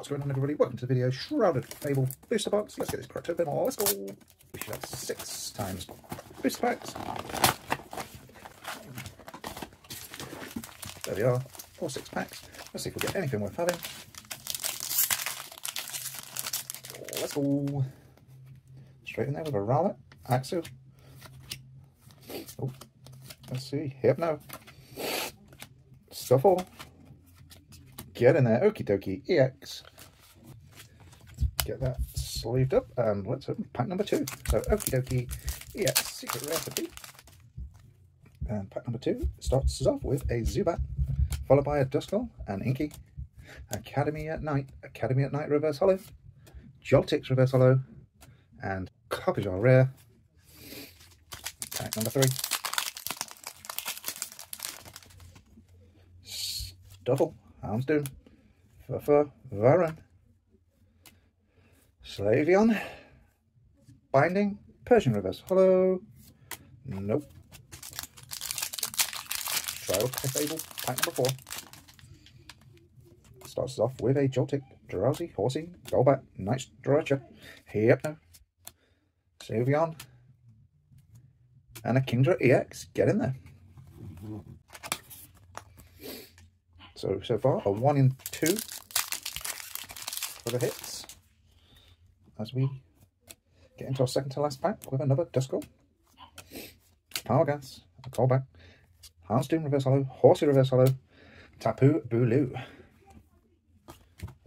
What's going on everybody? Welcome to the video. Shrouded Fable booster box. Let's get this cracked open. Let's go. We should have six times booster packs. There we are. Four six packs. Let's see if we get anything worth having. Let's go. Straight in there with a Rowlet. Axel. Oh, let's see. Hypno. Stufful. Get in there. Okidogi. EX. Get that sleeved up and let's open pack number two. So Okidogi. EX Secret beat. And pack number two starts us off with a Zubat, followed by a Duskull and Inky. Academy at Night, Academy at Night Reverse Holo, Joltix Reverse Holo, and Copperajah Rare. Pack number three. Stufful, Houndsdoom, Furfur, Varan, Slavion, Binding, Persian Reverse. Holo, nope. Trial Fable, pack number four. Starts off with a Joltik, Drowzee, Horsea, Golbat, Night Stretcher, Hypno, Sylveon, and a Kingdra EX. Get in there. So, so far, a one in two for the hits. As we get into our second to last pack with another Duskull, Powerglass, a callback, Houndsdoom Reverse Holo, Horsea Reverse Holo, Tapu Bulu.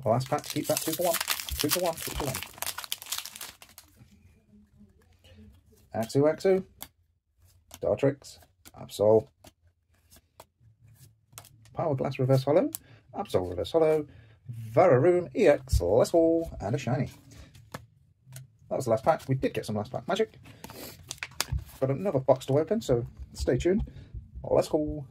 Last pack to keep that two for one. Two for one, two for one. Axew Axew, Dartrix, Absol, Powerglass Reverse Holo, Absol Reverse Holo, Vararoom EX, Let's and a Shiny. That was the last pack. We did get some last pack magic. Got another box to open, so stay tuned. Let's go.